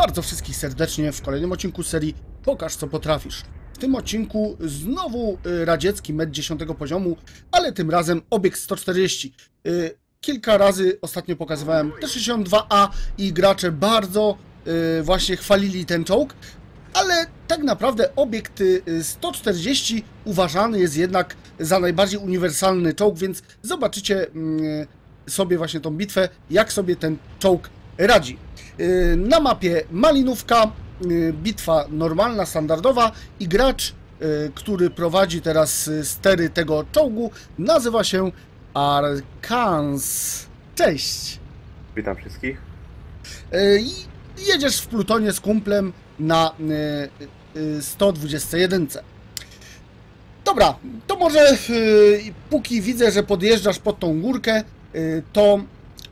Bardzo wszystkich serdecznie w kolejnym odcinku serii Pokaż co potrafisz. W tym odcinku znowu y, radziecki med 10 poziomu, ale tym razem obiekt 140. Y, Kilka razy ostatnio pokazywałem T-62A i gracze bardzo y, właśnie chwalili ten czołg, ale tak naprawdę obiekt y, 140 uważany jest jednak za najbardziej uniwersalny czołg, więc zobaczycie mm, sobie właśnie tą bitwę, jak sobie ten czołg radzi. Y, Na mapie Malinówka, y, bitwa normalna, standardowa i gracz, y, który prowadzi teraz stery tego czołgu, nazywa się Arkans. Cześć! Witam wszystkich. I Jedziesz w Plutonie z kumplem na y, y, 121. Dobra, to może póki widzę, że podjeżdżasz pod tą górkę, to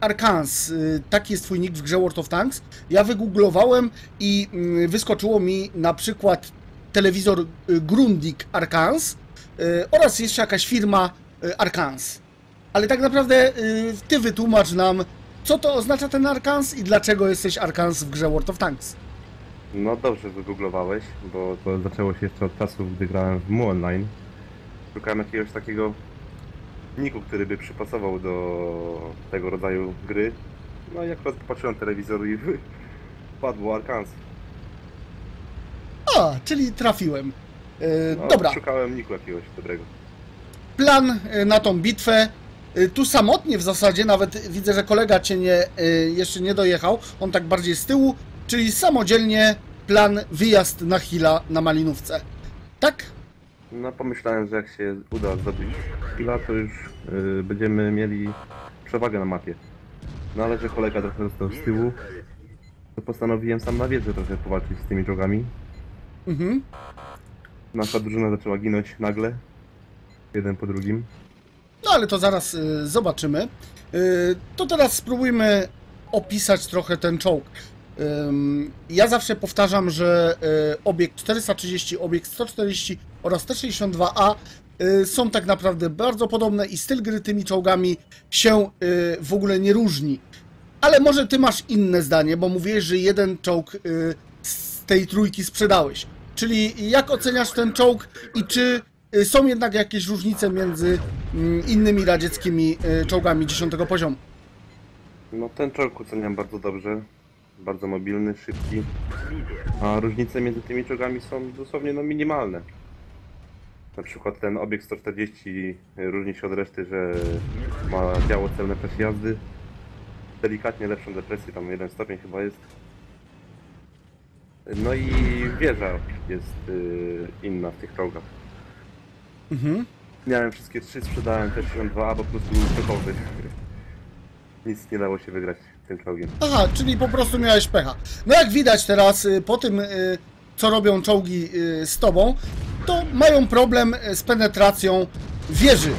Arkans, y, taki jest twój nick w grze World of Tanks. Ja wygooglowałem i y, wyskoczyło mi na przykład telewizor y, Grundig Arkans y, oraz jeszcze jakaś firma Arkans. Ale tak naprawdę ty wytłumacz nam, co to oznacza ten Arkans i dlaczego jesteś Arkans w grze World of Tanks. No dobrze wygooglowałeś, bo to zaczęło się jeszcze od czasów, gdy grałem w Mu Online. Szukałem jakiegoś takiego niku, który by przypasował do tego rodzaju gry. No i akurat popatrzyłem telewizor i padło Arkans. A, czyli trafiłem. Y, No, Dobra, Szukałem niku jakiegoś dobrego. plan y, na tą bitwę. Y, Tu samotnie w zasadzie, nawet widzę, że kolega cię nie, y, jeszcze nie dojechał. On tak bardziej z tyłu, czyli samodzielnie plan wyjazd na Hila na Malinówce. Tak? No pomyślałem, że jak się uda zdobyć chwila, to już y, będziemy mieli przewagę na mapie. No ale że kolega trochę został z tyłu, to postanowiłem sam na wiedzę trochę powalczyć z tymi drogami. Mhm. Nasza drużyna zaczęła ginąć nagle, jeden po drugim. No ale to zaraz y, zobaczymy. Y, to teraz spróbujmy opisać trochę ten czołg. Ym, ja zawsze powtarzam, że y, obiekt 430, obiekt 140 oraz T62A y, są tak naprawdę bardzo podobne i styl gry tymi czołgami się y, w ogóle nie różni. Ale może ty masz inne zdanie, bo mówiłeś, że jeden czołg y, z tej trójki sprzedałeś. Czyli jak oceniasz ten czołg i czy są jednak jakieś różnice między mm, innymi radzieckimi czołgami 10 poziomu? No ten czołg oceniam bardzo dobrze, bardzo mobilny, szybki. A różnice między tymi czołgami są dosłownie no, minimalne. Na przykład ten obiekt 140 różni się od reszty, że ma biało celne czasie jazdy. Delikatnie lepszą depresję, tam jeden stopień chyba jest. No i wieża jest y, inna w tych czołgach. Mhm. Miałem wszystkie trzy, sprzedałem też 2 a po prostu był. Nic nie dało się wygrać tym czołgiem. Aha, czyli po prostu miałeś pecha. No jak widać teraz y, po tym, y, co robią czołgi z tobą, to mają problem y, z penetracją wieży.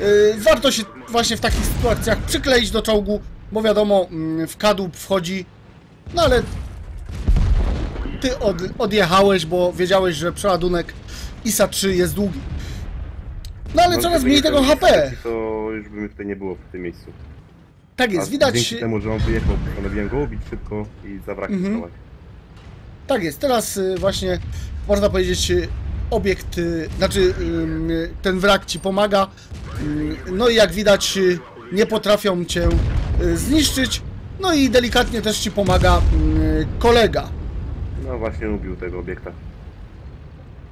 Y, Warto się właśnie w takich sytuacjach przykleić do czołgu, bo wiadomo, mm, w kadłub wchodzi, no ale ty od, odjechałeś, bo wiedziałeś, że przeładunek ISA 3 jest długi. No ale No, coraz mniej nie tego HP. To już by mnie tutaj nie było w tym miejscu. Tak A jest, widać. Dzięki temu, że on wyjechał, postanowiłem go ubić szybko i zabraknie Mhm. mhm. Tak jest, teraz y, właśnie można powiedzieć y, obiekt, y, znaczy y, ten wrak ci pomaga. Ym, No i jak widać y, nie potrafią cię y, zniszczyć. No i delikatnie też ci pomaga y, kolega. No właśnie lubił tego obiekta.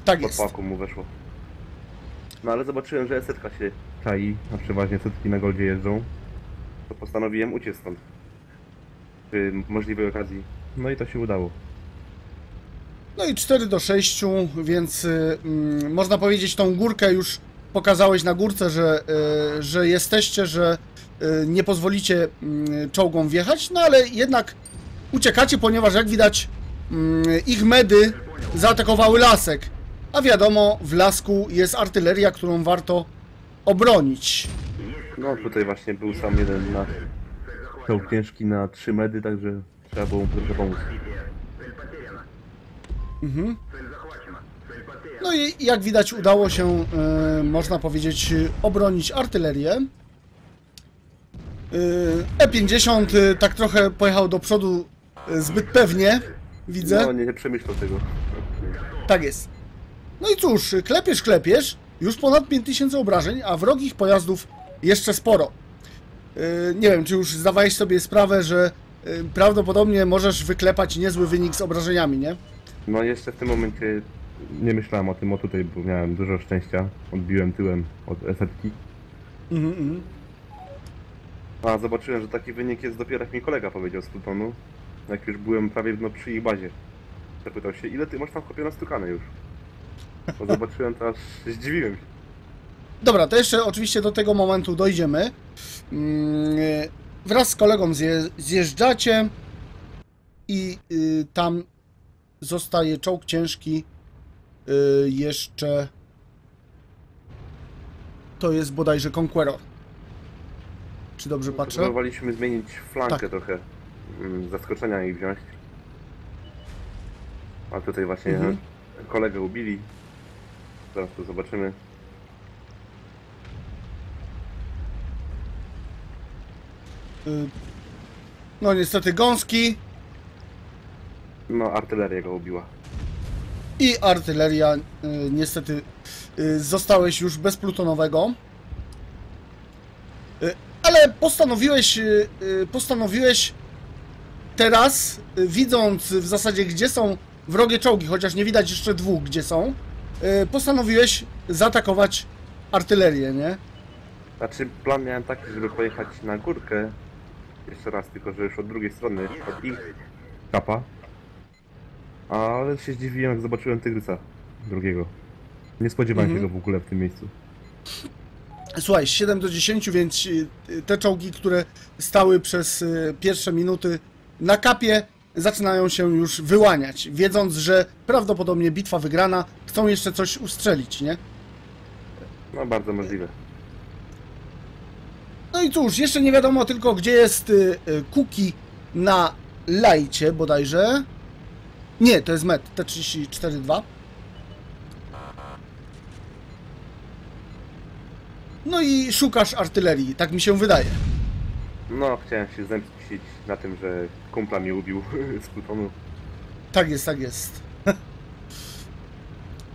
Tak jest. paku mu weszło. No ale zobaczyłem, że setka się czai, a przeważnie setki na goldzie jeżdżą. To postanowiłem uciec stąd. Przy możliwej okazji. No i to się udało. No i 4 do 6, więc y, mm, można powiedzieć tą górkę już pokazałeś na górce, że, y, że jesteście, że y, nie pozwolicie mm, czołgom wjechać, no ale jednak uciekacie, ponieważ jak widać mm, ich medy zaatakowały lasek. A wiadomo, w lasku jest artyleria, którą warto obronić. No tutaj właśnie był sam jeden nasz czołg ciężki na 3 medy, także trzeba było mu trochę pomóc. No i jak widać udało się, e, można powiedzieć, obronić artylerię. E, E50 e, tak trochę pojechał do przodu e, zbyt pewnie, widzę. No, nie, nie przemyślał tego. Tak jest. No i cóż, klepiesz, klepiesz, już ponad 5000 obrażeń, a wrogich pojazdów jeszcze sporo. Yy, nie wiem, czy już zdawałeś sobie sprawę, że yy, prawdopodobnie możesz wyklepać niezły wynik z obrażeniami, nie? No jeszcze w tym momencie nie myślałem o tym, o tutaj, bo miałem dużo szczęścia. Odbiłem tyłem od esetki. Mhm, mhm. A zobaczyłem, że taki wynik jest dopiero jak mi kolega powiedział z Plutonu. Jak już byłem prawie no, przy ich bazie. Zapytał się, ile ty masz tam chłopie nastukane już? Bo zobaczyłem to aż się zdziwiłem się. Dobra, to jeszcze oczywiście do tego momentu dojdziemy. Mm, Wraz z kolegą zje, zjeżdżacie i yy, tam zostaje czołg ciężki yy, jeszcze to jest bodajże Conqueror. Czy dobrze patrzę? Próbowaliśmy zmienić flankę Tak. trochę. mm, Zaskoczenia ich wziąć. A tutaj właśnie Mhm. kolegę ubili. Zaraz to zobaczymy. Y, No niestety gąski No, artyleria go ubiła. i artyleria. y, Niestety y, zostałeś już bez plutonowego. Y, Ale postanowiłeś, y, y, postanowiłeś teraz, y, widząc w zasadzie gdzie są wrogie czołgi, chociaż nie widać jeszcze dwóch gdzie są, postanowiłeś zaatakować artylerię, nie? Znaczy, plan miałem taki, żeby pojechać na górkę. Jeszcze raz, tylko że już od drugiej strony, od ich kapa. Ale się zdziwiłem, jak zobaczyłem tygrysa drugiego. Nie spodziewałem Mhm. się go w ogóle w tym miejscu. Słuchaj, 7 do 10, więc y, te czołgi, które stały przez y, pierwsze minuty na kapie, zaczynają się już wyłaniać, wiedząc, że prawdopodobnie bitwa wygrana, chcą jeszcze coś ustrzelić, nie? No, bardzo możliwe. No i cóż, jeszcze nie wiadomo tylko, gdzie jest y, Kuki na lajcie bodajże. Nie, to jest met, T-34-2. No i szukasz artylerii, tak mi się wydaje. No, chciałem się zemścić na tym, że kumpla mi ubił z Plutonu. Tak jest, tak jest.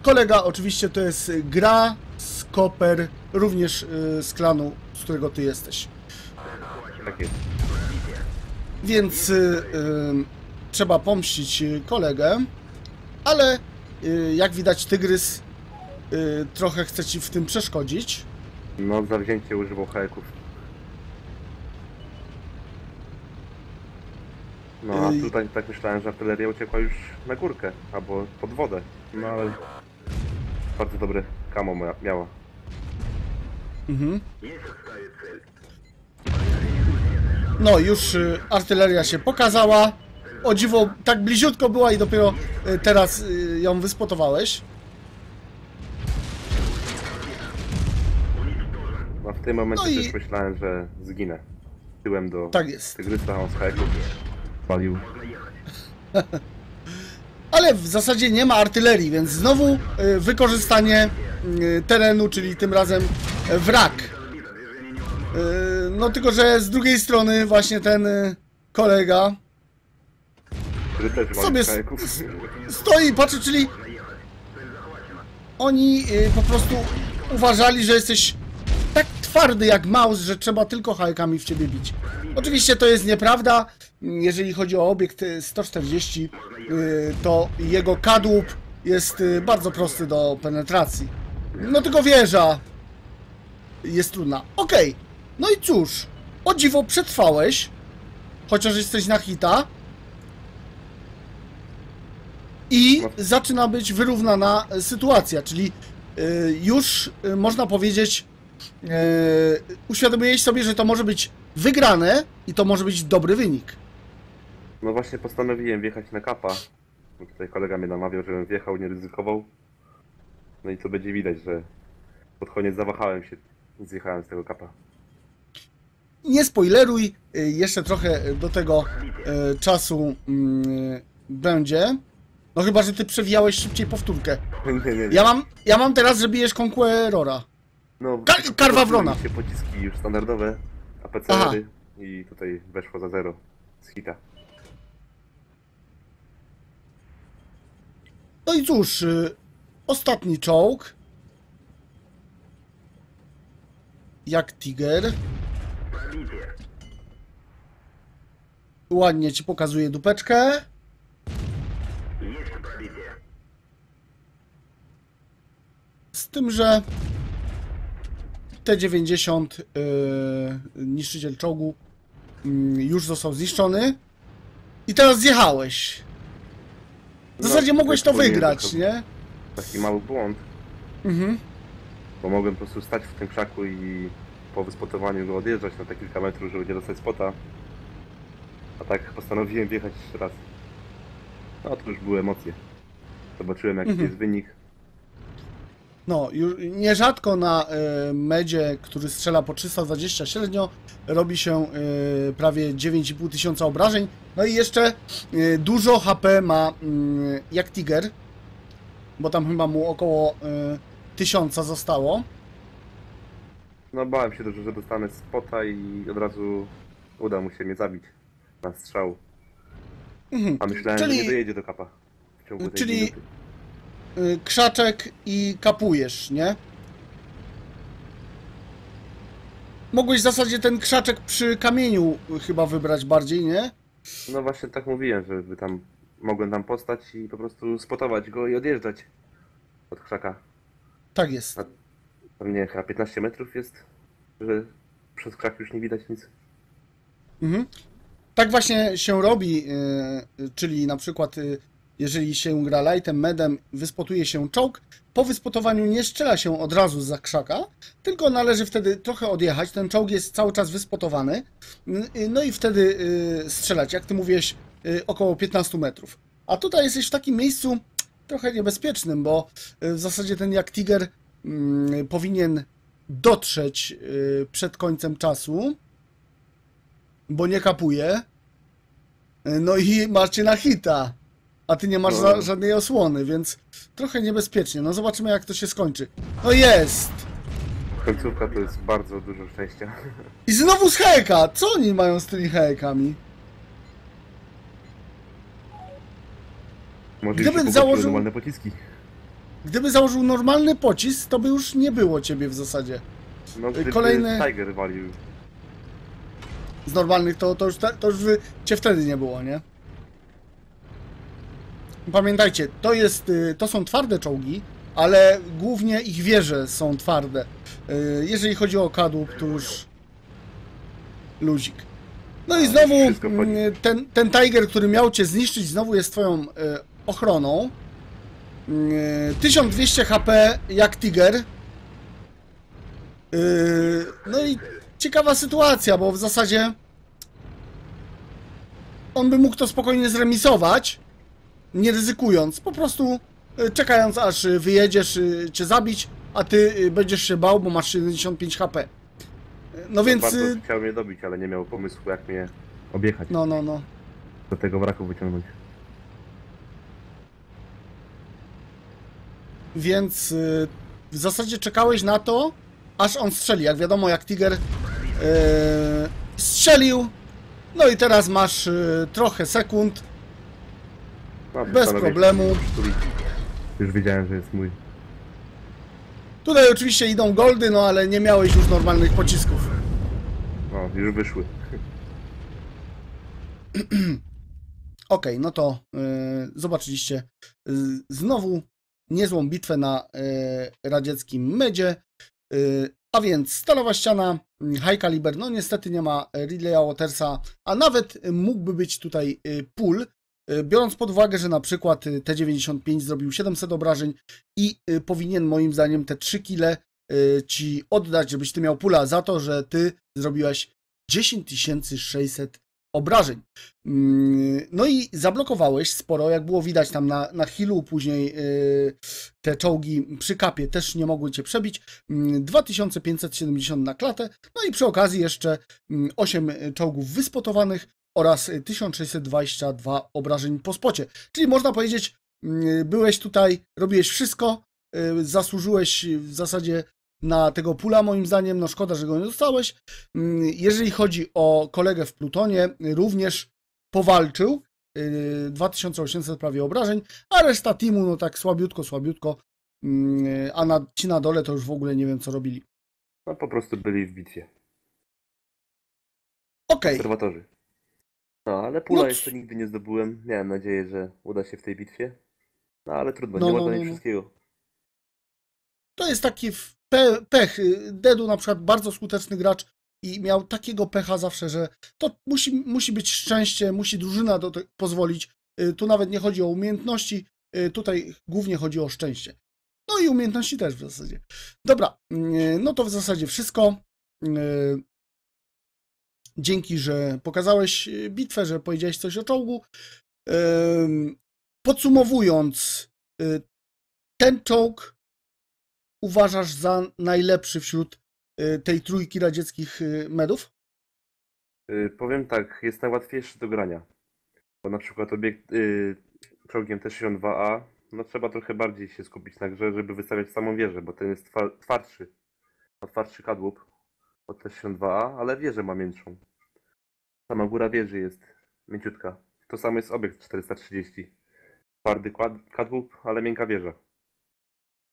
Kolega oczywiście to jest gra z Koper, również y, z klanu, z którego ty jesteś. Tak jest. Więc y, y, trzeba pomścić y, kolegę, ale y, jak widać tygrys y, trochę chce ci w tym przeszkodzić. No, zawzięcie używał haeków. No, a tutaj tak myślałem, że artyleria uciekła już na górkę, albo pod wodę. No, ale bardzo dobre kamo mia- miała. Mhm. No, już artyleria się pokazała. O dziwo, tak bliziutko była i dopiero y, teraz y, ją wyspotowałeś. No, w tym momencie No i- też myślałem, że zginę. Tyłem do Tak jest. tygrysa, on z haeków palił. Ale w zasadzie nie ma artylerii, więc znowu y, wykorzystanie terenu, czyli tym razem wrak. No tylko, że z drugiej strony właśnie ten kolega Sobie stoi i patrzy, czyli oni y, po prostu uważali, że jesteś tak twardy jak maus, że trzeba tylko hajkami w ciebie bić. Oczywiście to jest nieprawda. Jeżeli chodzi o obiekt y, 140, y, to jego kadłub jest y, bardzo prosty do penetracji. No tylko wieża jest trudna. Okej, no i cóż, o dziwo przetrwałeś, chociaż jesteś na hita. I zaczyna być wyrównana e, sytuacja, czyli e, już e, można powiedzieć, uświadomiłeś sobie, że to może być wygrane i to może być dobry wynik. No właśnie postanowiłem wjechać na kapa. Tutaj kolega mnie namawiał, żebym wjechał, nie ryzykował. No i to będzie widać, że pod koniec zawahałem się i zjechałem z tego kapa. Nie spoileruj, jeszcze trochę do tego czasu mm, będzie. No chyba, że ty przewijałeś szybciej powtórkę. Nie, nie, nie. Ja mam, ja mam teraz, że bijesz Conquerora. No, Kar karwa wrona. się pociski już standardowe, APCR-y i tutaj weszło za zero z hita. No i cóż, y ostatni czołg. Jak Tiger. Ładnie ci pokazuje dupeczkę. Z tym, że T-90 yy, niszczyciel czołgu mm, już został zniszczony. I teraz zjechałeś. W No, zasadzie mogłeś to wygrać, nie? Taki mały błąd, Mhm. bo mogłem po prostu stać w tym krzaku i po wyspotowaniu go odjeżdżać na te kilka metrów, żeby nie dostać spota. A tak postanowiłem wjechać jeszcze raz. No to już były emocje. Zobaczyłem jaki Mhm. jest wynik. No, już nierzadko na y, medzie, który strzela po 320 średnio, robi się y, prawie 9,5 tysiąca obrażeń. No i jeszcze y, dużo HP ma y, jak Tiger, bo tam chyba mu około y, 1000 zostało. No bałem się dużo, że dostanę spota i od razu uda mu się mnie zabić na strzał. Mhm. A myślałem, Czyli- że nie dojedzie do kapa. W ciągu tej Czyli- minuty. Y, krzaczek i kapujesz, nie? Mogłeś w zasadzie ten krzaczek przy kamieniu chyba wybrać bardziej, nie? No właśnie tak mówiłem, żeby tam mogłem tam postać i po prostu spotować go i odjeżdżać od krzaka. Tak jest. Tam nie, chyba 15 metrów jest, że przez krzak już nie widać nic. Mhm. Tak właśnie się robi, yy, czyli na przykład yy, jeżeli się gra lightem, medem, wyspotuje się czołg, po wyspotowaniu nie strzela się od razu za krzaka, tylko należy wtedy trochę odjechać, ten czołg jest cały czas wyspotowany, yy, no i wtedy strzelać, jak ty yy, około 15 metrów. A tutaj jesteś w takim miejscu trochę niebezpiecznym, bo w zasadzie ten jak Tiger yy, powinien dotrzeć przed końcem czasu, bo nie kapuje. No i macie na hita. A ty nie masz No. żadnej osłony, więc trochę niebezpiecznie. No zobaczymy jak to się skończy. No jest! Końcówka to jest bardzo dużo szczęścia. I znowu z heka! Co oni mają z tymi hekami? Może się założył- normalne pociski. Gdyby założył normalny pocisk, to by już nie było ciebie w zasadzie. No gdyby Kolejny- Tiger walił. Z normalnych to, to, już, to już cię wtedy nie było, nie? Pamiętajcie, to jest, y, to są twarde czołgi, ale głównie ich wieże są twarde. Y, Jeżeli chodzi o kadłub, to już luzik. No i znowu mm, ten, ten Tiger, który miał cię zniszczyć, znowu jest twoją y, ochroną. Y, 1200 HP jak Tiger. Y, No i ciekawa sytuacja, bo w zasadzie on by mógł to spokojnie zremisować, nie ryzykując, po prostu y, czekając aż y, wyjedziesz y, cię zabić, a ty będziesz się bał, bo masz 75 HP. No więc, Bardzo chciał mnie dobić, ale nie miał pomysłu jak mnie objechać. no, no, no. Do tego wraku wyciągnąć. Więc w zasadzie czekałeś na to, aż on strzeli. Jak wiadomo, jak Tiger strzelił, no i teraz masz y, trochę sekund, Bez postanowiłem problemu. Już wiedziałem, że jest mój. Tutaj oczywiście idą goldy, no ale nie miałeś już normalnych pocisków. No, już wyszły. Okej, no to y, zobaczyliście y, znowu niezłą bitwę na y, radzieckim medzie. A więc stalowa ściana, y, high caliber, no niestety nie ma Ridleya Watersa, a nawet mógłby być tutaj y, pull, y, biorąc pod uwagę, że na przykład y, T95 zrobił 700 obrażeń i powinien moim zdaniem te 3 kile ci oddać, żebyś ty miał pula za to, że ty zrobiłeś 10600 obrażeń. Mm, No i zablokowałeś sporo, jak było widać tam na, na healu, później yy, te czołgi przy kapie też nie mogły cię przebić. Mm, 2570 na klatę, no i przy okazji jeszcze mm, 8 czołgów wyspotowanych oraz 1622 obrażeń po spocie. Czyli można powiedzieć, mm, byłeś tutaj, robiłeś wszystko, yy, zasłużyłeś w zasadzie na tego pula moim zdaniem, no szkoda, że go nie dostałeś. Mm, Jeżeli chodzi o kolegę w Plutonie, również powalczył, y, 2800 prawie obrażeń, a reszta teamu no tak słabiutko, słabiutko, mm, a na, ci na dole to już w ogóle nie wiem co robili. No po prostu byli w bitwie. Okej, Obserwatorzy. No, ale pula No jeszcze nigdy nie zdobyłem. Miałem nadzieję, że uda się w tej bitwie. No ale trudno, No, nie no, można no, no. wszystkiego. to jest taki pe, pech. Y, Dedu na przykład bardzo skuteczny gracz i miał takiego pecha zawsze, że to musi, musi być szczęście, musi drużyna do tego pozwolić. Y, Tu nawet nie chodzi o umiejętności, y, tutaj głównie chodzi o szczęście. No i umiejętności też w zasadzie. Dobra, no to w zasadzie wszystko. Dzięki, że pokazałeś bitwę, że powiedziałeś coś o czołgu. Podsumowując, ten czołg uważasz za najlepszy wśród y, tej trójki radzieckich y, medów? Y, powiem tak, jest najłatwiejszy do grania. Bo na przykład obiekt y, czołgiem T-62A, no trzeba trochę bardziej się skupić na grze, żeby wystawiać samą wieżę, bo ten jest twa- twardszy. Ma twardszy kadłub od T-62A, ale wieżę ma miększą. Sama góra wieży jest mięciutka. To samo jest obiekt 430. Twardy kadłub, ale miękka wieża.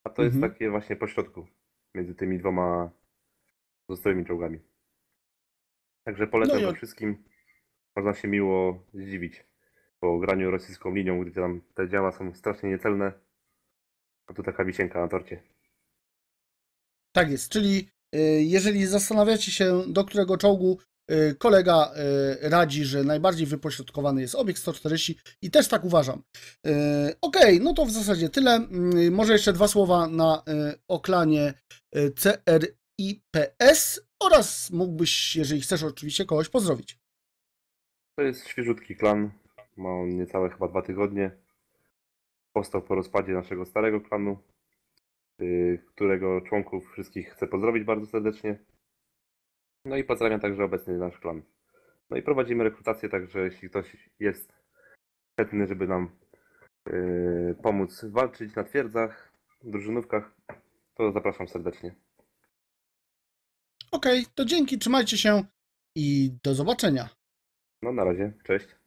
A to jest Mhm. takie właśnie pośrodku między tymi dwoma pozostałymi czołgami. Także polecam No o- wszystkim. Można się miło zdziwić po graniu rosyjską linią, gdzie tam te działa są strasznie niecelne. A tu taka wisienka na torcie. Tak jest, czyli y, jeżeli zastanawiacie się, do którego czołgu kolega y, radzi, że najbardziej wypośrodkowany jest obiekt 140 i też tak uważam. Y, Okej, no to w zasadzie tyle. Y, Może jeszcze dwa słowa na y, o klanie y, CRIPS oraz mógłbyś, jeżeli chcesz oczywiście, kogoś pozdrowić. To jest świeżutki klan. Ma on niecałe chyba dwa tygodnie. Powstał po rozpadzie naszego starego klanu, którego członków wszystkich chcę pozdrowić bardzo serdecznie. No i pozdrawiam także obecny nasz klan. No i prowadzimy rekrutację, także jeśli ktoś jest chętny, żeby nam yy, pomóc walczyć na twierdzach, drużynówkach, to zapraszam serdecznie. Okej, to dzięki, trzymajcie się i do zobaczenia. No na razie, cześć.